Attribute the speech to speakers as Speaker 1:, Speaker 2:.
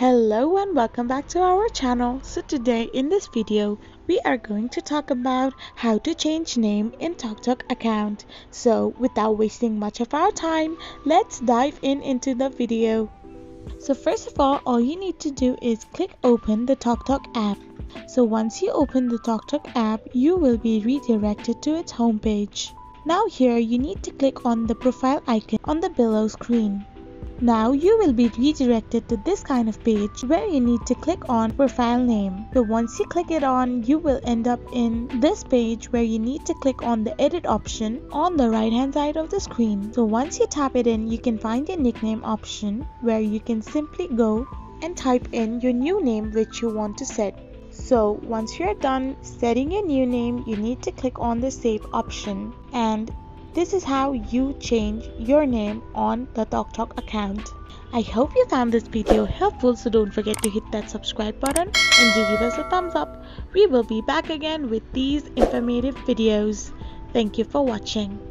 Speaker 1: Hello and welcome back to our channel. So today in this video we are going to talk about how to change name in TalkTalk account. So without wasting much of our time, let's dive in into the video. So first of all, all you need to do is click open the TalkTalk app. So once you open the TalkTalk app, you will be redirected to its homepage. Now here you need to click on the profile icon on the below screen. Now you will be redirected to this kind of page where you need to click on profile name. So once you click it on, you will end up in this page where you need to click on the edit option on the right hand side of the screen. So once you tap it in, you can find your nickname option where you can simply go and type in your new name which you want to set. So once you're done setting your new name, you need to click on the save option and this is how you change your name on the TalkTalk account. I hope you found this video helpful so don't forget to hit that subscribe button and do give us a thumbs up. We will be back again with these informative videos. Thank you for watching.